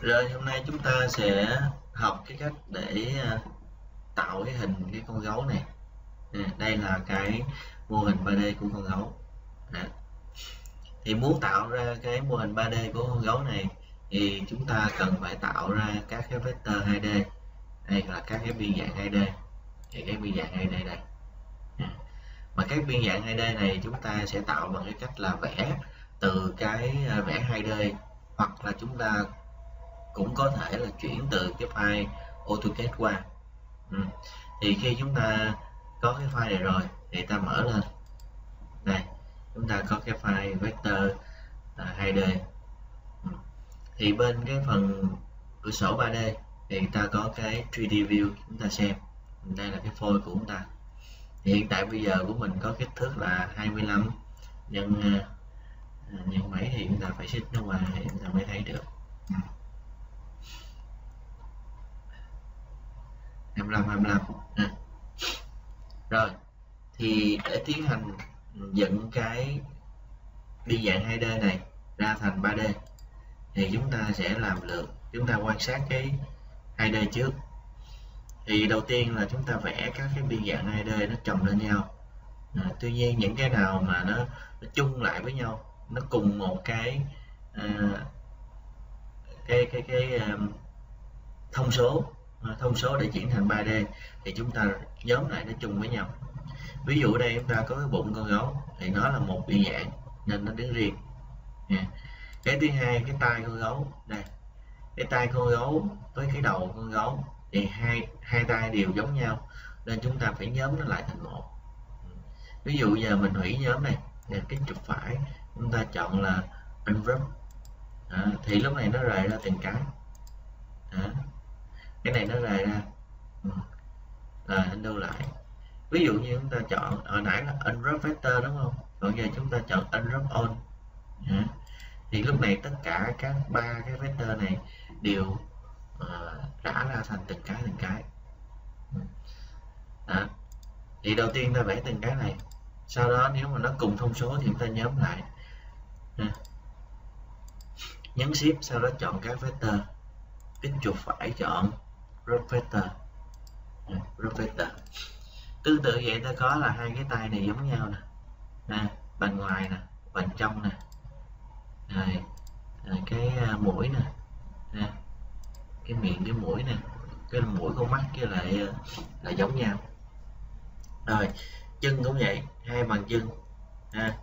rồi hôm nay chúng ta sẽ học cái cách để à, tạo cái hình cái con gấu này. À, đây là cái mô hình 3D của con gấu. À. thì muốn tạo ra cái mô hình 3D của con gấu này thì chúng ta cần phải tạo ra các cái vector 2D đây là các cái biên dạng 2D thì cái biên dạng 2D đây à. mà các biên dạng 2D này chúng ta sẽ tạo bằng cái cách là vẽ từ cái à, vẽ 2D hoặc là chúng ta cũng có thể là chuyển từ cái file AutoCAD qua. Ừ. thì khi chúng ta có cái file này rồi thì ta mở lên. Đây chúng ta có cái file vector à, 2D ừ. thì bên cái phần cửa sổ 3D thì ta có cái 3D view chúng ta xem. Đây là cái phôi của chúng ta. Thì hiện tại bây giờ của mình có kích thước là 25 nhân nhân mấy thì chúng ta phải xích nó qua thì chúng ta mới thấy được. Ừ. 25 25 à. rồi thì để tiến hành dựng cái biên dạng 2D này ra thành 3D thì chúng ta sẽ làm lượt chúng ta quan sát cái 2D trước. Thì đầu tiên là chúng ta vẽ các cái biên dạng 2D nó chồng lên nhau. À, tuy nhiên những cái nào mà nó, nó chung lại với nhau nó cùng một cái à, cái cái cái um, thông số thông số để chuyển thành 3D thì chúng ta nhóm lại nó chung với nhau. Ví dụ đây chúng ta có cái bụng con gấu thì nó là một biên dạng nên nó đứng riêng. Yeah. cái thứ hai cái tay con gấu. Đây. Cái tay con gấu với cái đầu con gấu thì hai hai tay đều giống nhau nên chúng ta phải nhóm nó lại thành một. Ví dụ giờ mình hủy nhóm này để cái trục phải chúng ta chọn là unwrap. À, thì lúc này nó rời ra từng cái. À, cái này nó rời ra. Là là undo lại. Ví dụ như chúng ta chọn hồi nãy là unwrap vector đúng không? Còn giờ chúng ta chọn unwrap on dạ. thì lúc này tất cả các ba cái vector này đều uh, rã ra thành từng cái từng cái. Dạ. Đó. thì đầu tiên ta vẽ từng cái này. Sau đó nếu mà nó cùng thông số thì chúng ta nhóm lại. Dạ. Nhấn shift sau đó chọn các vector. Kích chuột phải chọn group vector à, tương tự vậy ta có là hai cái tay này giống nhau nè. Nè, bên ngoài nè bên trong nè. Rồi, rồi cái à, mũi nè. Nè, cái miệng cái mũi nè. Cái mũi con mắt kia lại là giống nhau. Rồi chân cũng vậy hai bàn chân. À,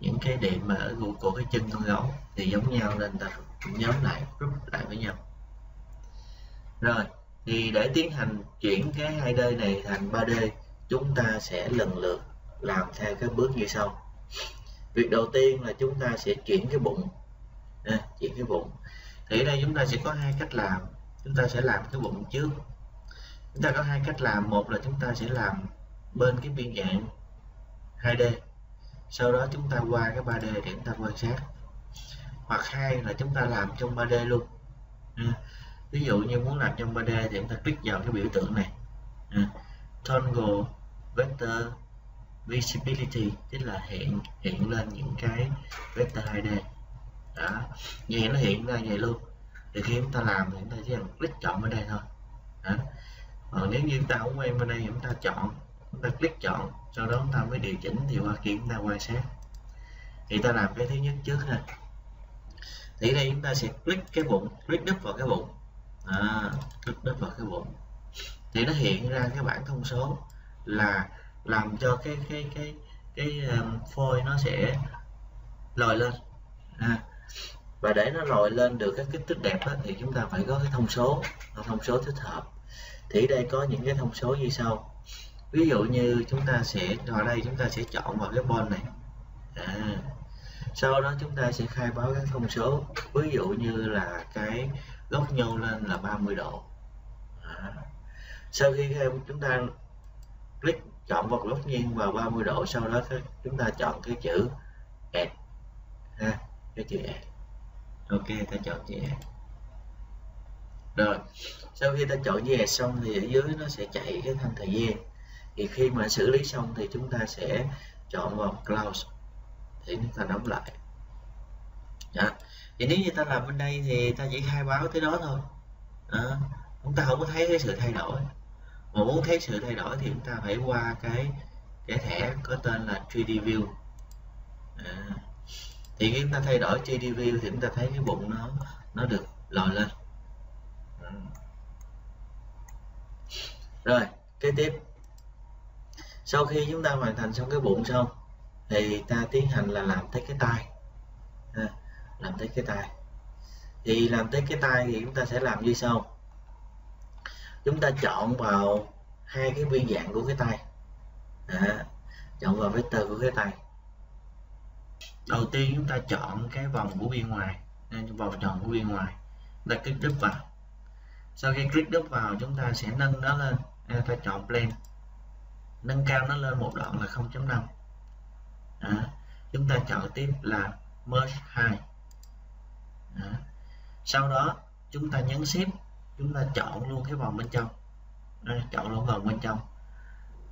những cái điểm mà ở của, của cái chân con gấu thì giống nhau nên ta nhóm lại group lại với nhau. Rồi thì để tiến hành chuyển cái 2D này thành 3D chúng ta sẽ lần lượt làm theo các bước như sau. Việc đầu tiên là chúng ta sẽ chuyển cái bụng. À, chuyển cái bụng. Thì ở đây chúng ta sẽ có hai cách làm. Chúng ta sẽ làm cái bụng trước. Chúng ta có hai cách làm. Một là chúng ta sẽ làm bên cái biên dạng 2D sau đó chúng ta qua cái 3D để chúng ta quan sát. Hoặc hai là chúng ta làm trong 3D luôn. À, ví dụ như muốn làm trong 3D thì chúng ta click vào cái biểu tượng này. À, toggle vector visibility tức là hiện hiện lên những cái vector 2D đó như nó hiện ra vậy luôn. Thì khi chúng ta làm thì chúng ta chỉ cần click chọn ở đây thôi. Đó. còn nếu như chúng ta không quen bên đây thì chúng ta chọn chúng ta click chọn sau đó chúng ta mới điều chỉnh thì qua kia chúng ta quan sát thì ta làm cái thứ nhất trước ha. Thì đây chúng ta sẽ click cái bụng click đúp vào cái bụng à, click đúp vào cái bụng thì nó hiện ra cái bảng thông số là làm cho cái cái cái cái um, phôi nó sẽ lòi lên. À, và để nó lòi lên được cái kích thước đẹp đó, thì chúng ta phải có cái thông số. Thông số thích hợp. Thì đây có những cái thông số như sau. Ví dụ như chúng ta sẽ ở đây chúng ta sẽ chọn vào cái bon này. À, sau đó chúng ta sẽ khai báo các thông số. Ví dụ như là cái góc nhô lên là 30 độ. À. sau khi em chúng ta click chọn vật góc nghiêng vào 30 độ sau đó chúng ta chọn cái chữ add ha cái chữ add. Ok ta chọn chữ add. Rồi sau khi ta chọn chữ add xong thì ở dưới nó sẽ chạy cái thanh thời gian. Thì khi mà xử lý xong thì chúng ta sẽ chọn vào close, thì chúng ta đóng lại dạ. thì nếu như ta làm bên đây thì ta chỉ khai báo tới đó thôi. Đó. chúng ta không có thấy cái sự thay đổi. Mà muốn thấy sự thay đổi thì chúng ta phải qua cái cái thẻ có tên là 3D view. À, thì khi chúng ta thay đổi 3D view thì chúng ta thấy cái bụng nó nó được lòi lên. À. rồi kế tiếp. Sau khi chúng ta hoàn thành xong cái bụng xong thì ta tiến hành là làm tới cái tay à, làm tới cái tay thì làm tới cái tay thì chúng ta sẽ làm như sau. Chúng ta chọn vào hai cái biên dạng của cái tay à, chọn vào vector của cái tay đầu tiên chúng ta chọn cái vòng của biên ngoài. Nên vòng tròn của biên ngoài. Ta click đúp vào. Sau khi click đúp vào chúng ta sẽ nâng nó lên. Ta chọn plane. Nâng cao nó lên một đoạn là 0.5 à, chúng ta chọn tiếp là merge 2 à, sau đó chúng ta nhấn ship chúng ta chọn luôn cái vòng bên trong. À, chọn luôn vòng bên trong.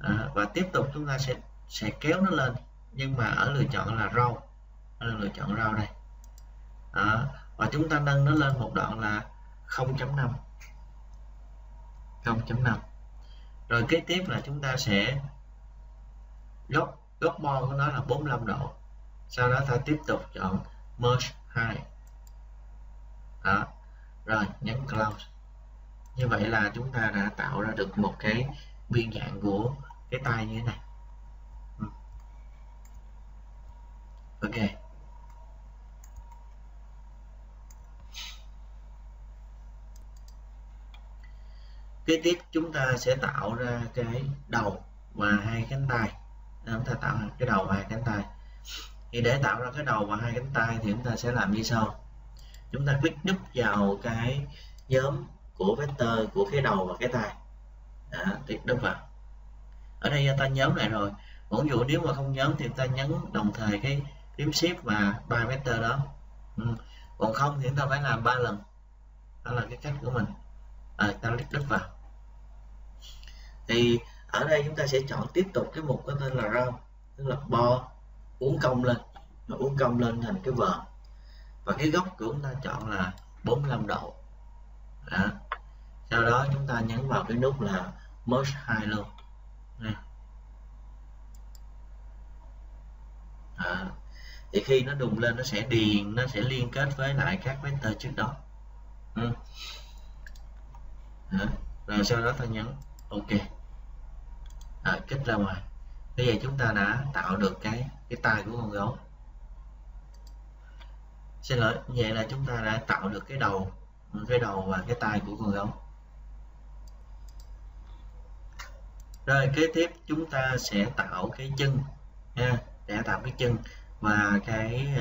À, và tiếp tục chúng ta sẽ sẽ kéo nó lên nhưng mà ở lựa chọn là row ở lựa chọn row đây. À, và chúng ta nâng nó lên một đoạn là 0.5 0.5 rồi kế tiếp là chúng ta sẽ góc góc bo của nó là 45 độ. Sau đó ta tiếp tục chọn merge 2 đó. Rồi, nhấn close. Như vậy là chúng ta đã tạo ra được một cái biên dạng của cái tay như thế này. Ừ. Ok. Kế tiếp chúng ta sẽ tạo ra cái đầu và hai cánh tay. Chúng ta tạo cái đầu và hai cánh tay. Thì để tạo ra cái đầu và hai cánh tay thì chúng ta sẽ làm như sau chúng ta click đúp vào cái nhóm của vector của cái đầu và cái tay đó, click đúp vào ở đây ta nhóm lại rồi. Ví dụ nếu mà không nhóm thì ta nhấn đồng thời cái phím shift và ba vector đó. Ừ. còn không thì chúng ta phải làm ba lần. Đó là cái cách của mình. À, ta click đúp vào. Thì ở đây chúng ta sẽ chọn tiếp tục cái mục có tên là rau tức là bo uốn cong lên. Nó uốn cong lên thành cái vợn và cái góc của chúng ta chọn là 45 độ đó. sau đó chúng ta nhấn vào cái nút là merge 2 luôn đó. thì khi nó đùng lên nó sẽ điền nó sẽ liên kết với lại các vector trước đó ừ. đó. rồi sau đó ta nhấn ok à, kích ra ngoài bây giờ chúng ta đã tạo được cái cái tay của con gấu xin lỗi, vậy là chúng ta đã tạo được cái đầu cái đầu và cái tay của con gấu. Rồi, kế tiếp chúng ta sẽ tạo cái chân nha để tạo cái chân và cái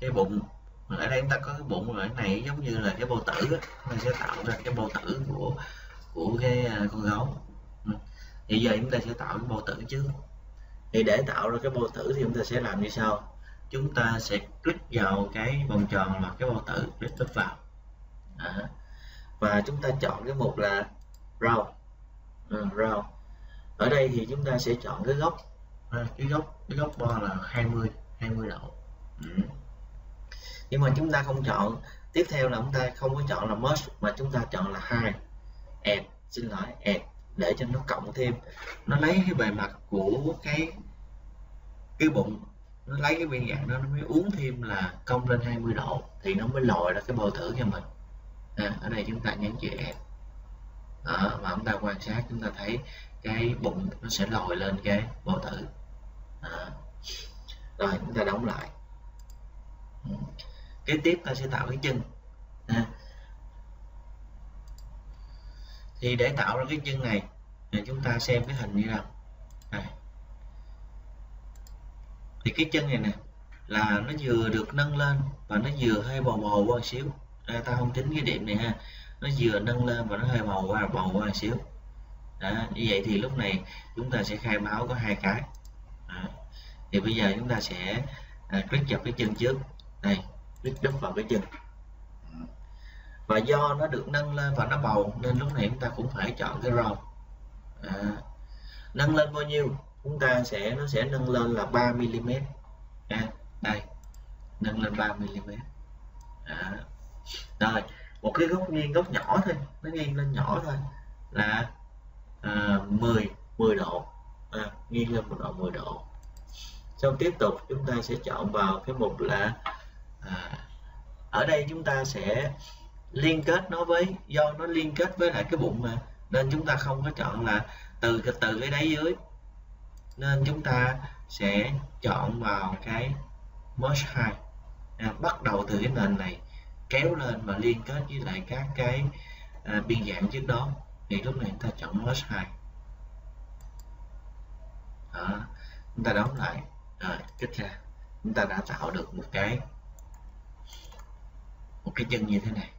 cái bụng. Ở đây chúng ta có cái bụng ở này giống như là cái bầu tử á, mình sẽ tạo ra cái bầu tử của của cái à, con gấu. Ừ. Thì giờ chúng ta sẽ tạo cái bầu tử trước thì để tạo ra cái bầu tử thì chúng ta sẽ làm như sau chúng ta sẽ click vào cái vòng tròn là cái bao tử click click vào. Đó. và chúng ta chọn cái mục là row. Ừ, row. Ở đây thì chúng ta sẽ chọn cái góc. À, cái góc cái góc bo là 20 20 độ. Ừ. nhưng mà chúng ta không chọn. Tiếp theo là chúng ta không có chọn là merge mà chúng ta chọn là hai. Add. Xin lỗi add. Để cho nó cộng thêm. Nó lấy cái bề mặt của cái cái bụng nó lấy cái viên dạng đó nó mới uống thêm là cong lên 20 độ thì nó mới lòi ra cái bầu thử cho mình. À, ở đây chúng ta nhấn chữ F. À, và chúng ta quan sát chúng ta thấy cái bụng nó sẽ lòi lên cái bầu tử à. rồi chúng ta đóng lại. Ừ. Kế tiếp ta sẽ tạo cái chân. À, thì để tạo ra cái chân này thì chúng ta xem cái hình như nào này thì cái chân này nè là nó vừa được nâng lên và nó vừa hơi bầu bầu qua một xíu. À, ta không tính cái điểm này ha. Nó vừa nâng lên và nó hơi bầu qua bầu qua một xíu. Đó, như vậy thì lúc này chúng ta sẽ khai báo có hai cái. Đó. thì bây giờ chúng ta sẽ à, click vào cái chân trước. Này click đúp vào cái chân. Và do nó được nâng lên và nó bầu nên lúc này chúng ta cũng phải chọn cái row. À, nâng lên bao nhiêu? Chúng ta sẽ nó sẽ nâng lên là 3 mm. À, đây nâng lên 3 mm. À. rồi một cái góc nghiêng góc nhỏ thôi nó nghiêng lên nhỏ thôi là à, 10 10 độ. À, nghiêng lên một độ 10 độ. Xong tiếp tục chúng ta sẽ chọn vào cái mục là à, ở đây chúng ta sẽ liên kết nó với do nó liên kết với lại cái bụng mà nên chúng ta không có chọn là từ từ cái đáy dưới nên chúng ta sẽ chọn vào cái merge 2 à, bắt đầu từ cái nền này kéo lên và liên kết với lại các cái à, biên dạng trước đó thì lúc này chúng ta chọn merge 2 đó. chúng ta đóng lại rồi kích ra chúng ta đã tạo được một cái một cái chân như thế này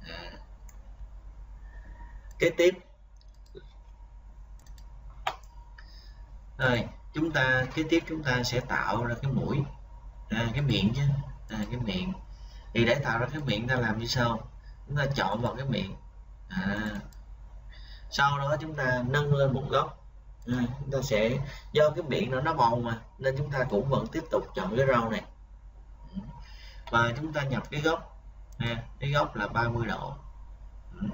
à. kế tiếp rồi chúng ta kế tiếp chúng ta sẽ tạo ra cái mũi à, cái miệng chứ à, cái miệng. Thì để tạo ra cái miệng ta làm như sau. Chúng ta chọn vào cái miệng. À, sau đó chúng ta nâng lên một góc. À, chúng ta sẽ do cái miệng nó nó bầu mà nên chúng ta cũng vẫn tiếp tục chọn cái rau này. Và chúng ta nhập cái góc à, cái góc là 30 độ. Ừ.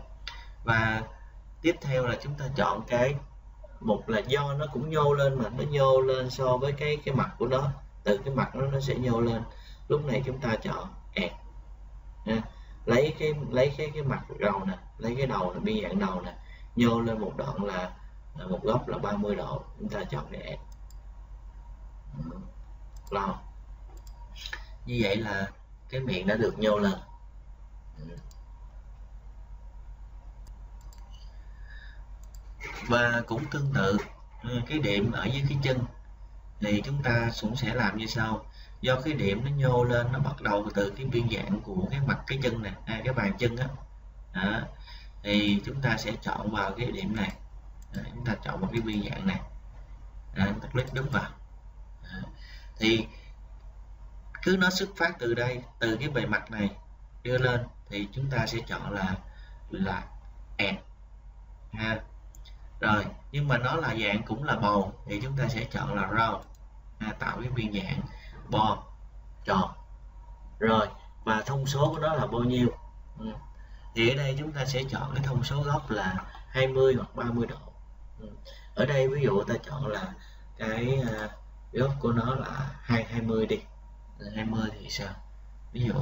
Và tiếp theo là chúng ta chọn cái một là do nó cũng nhô lên mà nó nhô lên so với cái cái mặt của nó. Từ cái mặt nó nó sẽ nhô lên. Lúc này chúng ta chọn ẹt. Nha. lấy cái lấy cái cái mặt đầu nè lấy cái đầu là biên dạng đầu nè nhô lên một đoạn là, là một góc là 30 độ. Chúng ta chọn cái ẹt. Lo. Như vậy là cái miệng đã được nhô lên. Ừ. và cũng tương tự ừ, cái điểm ở dưới cái chân thì chúng ta cũng sẽ làm như sau. Do cái điểm nó nhô lên nó bắt đầu từ cái biên dạng của cái mặt cái chân này à, cái bàn chân á. Đó. thì chúng ta sẽ chọn vào cái điểm này. Đó, chúng ta chọn một cái biên dạng này. Đó, chúng ta click đúng vào. Đó. thì cứ nó xuất phát từ đây từ cái bề mặt này đưa lên thì chúng ta sẽ chọn là là add rồi nhưng mà nó là dạng cũng là bầu thì chúng ta sẽ chọn là round à, tạo cái biên dạng bo tròn. Rồi và thông số của nó là bao nhiêu? Ừ. thì ở đây chúng ta sẽ chọn cái thông số góc là 20 hoặc 30 độ. Ừ. ở đây ví dụ ta chọn là cái à, uh, góc của nó là 220 đi. 20 thì sao? Ví dụ.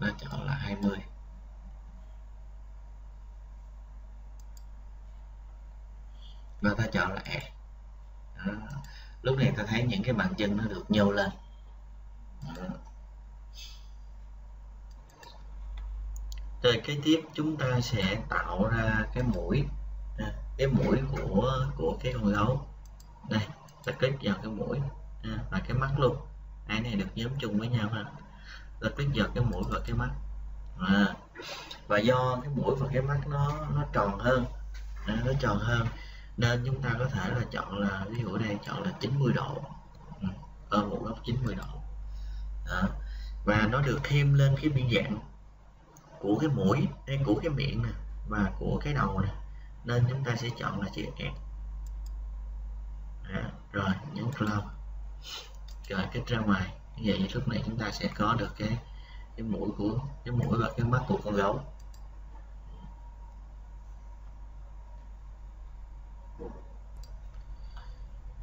Ta chọn là 20 và ta chọn là add đó. lúc này ta thấy những cái bàn chân nó được nhô lên. Đó. rồi kế tiếp chúng ta sẽ tạo ra cái mũi. Cái mũi của của cái con gấu. Đây ta click vào cái mũi. Và cái mắt luôn. Hai này được nhóm chung với nhau ha. Ta click vào cái mũi và cái mắt. À. và do cái mũi và cái mắt nó nó tròn hơn. Nó tròn hơn nên chúng ta có thể là chọn là, ví dụ đây chọn là 90 độ. Ừ, ở một góc 90 độ. Đó. và nó được thêm lên cái biên dạng của cái mũi hay của cái miệng nè, và của cái đầu nè. Nên chúng ta sẽ chọn là chữ S đó. rồi, nhấn clone rồi, cái ra ngoài như vậy lúc này chúng ta sẽ có được cái cái mũi của, cái mũi và cái mắt của con gấu.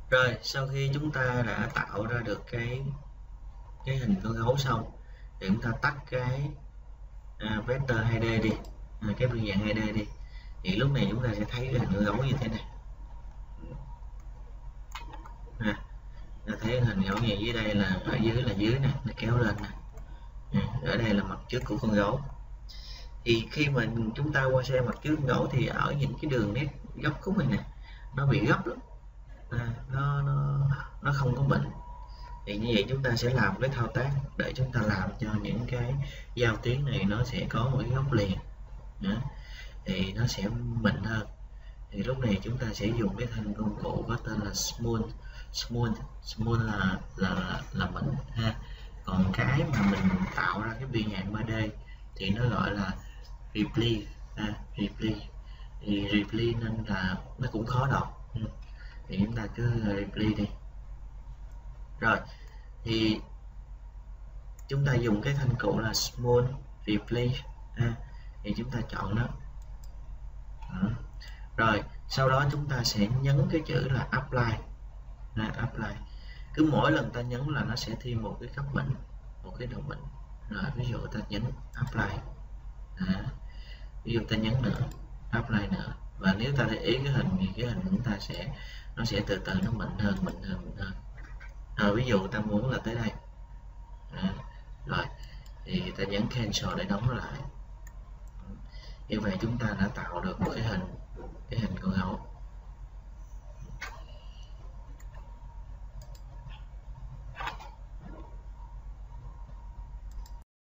Rồi sau khi chúng ta đã tạo ra được cái cái hình con gấu xong thì chúng ta tắt cái à, vector 2D đi à, cái biên dạng 2D đi. Thì lúc này chúng ta sẽ thấy hình con gấu như thế này. À, ta thấy hình gấu như dưới đây là ở dưới là dưới nè nó kéo lên nè. À, ở đây là mặt trước của con gấu. Thì khi mà chúng ta qua xe mặt trước con gấu thì ở những cái đường nét góc khúc này nè nó bị gấp lắm nó nó nó không có bệnh. Thì như vậy chúng ta sẽ làm cái thao tác để chúng ta làm cho những cái giao tuyến này nó sẽ có một cái góc liền. Đó. thì nó sẽ mịn hơn. Thì lúc này chúng ta sẽ dùng cái thanh công cụ có tên là smooth. Smooth smooth là là là, là mịn ha. Còn cái mà mình tạo ra cái biên dạng 3D thì nó gọi là replay ha, replay. Thì replay nên là nó cũng khó đọc. Ừ thì chúng ta cứ reply đi. Rồi thì chúng ta dùng cái thanh cụ là small reply ha. thì chúng ta chọn nó. Đó. rồi sau đó chúng ta sẽ nhấn cái chữ là apply. Ha, apply. Cứ mỗi lần ta nhấn là nó sẽ thêm một cái cấp bệnh một cái đầu bệnh. Rồi ví dụ ta nhấn apply. À, ví dụ ta nhấn nữa apply nữa. Và nếu ta để ý cái hình thì cái hình chúng ta sẽ nó sẽ từ từ nó mạnh hơn mạnh hơn mạnh hơn. À, ví dụ ta muốn là tới đây. À, rồi thì ta nhấn cancel để đóng nó lại. Như vậy chúng ta đã tạo được một cái hình cái hình con gấu.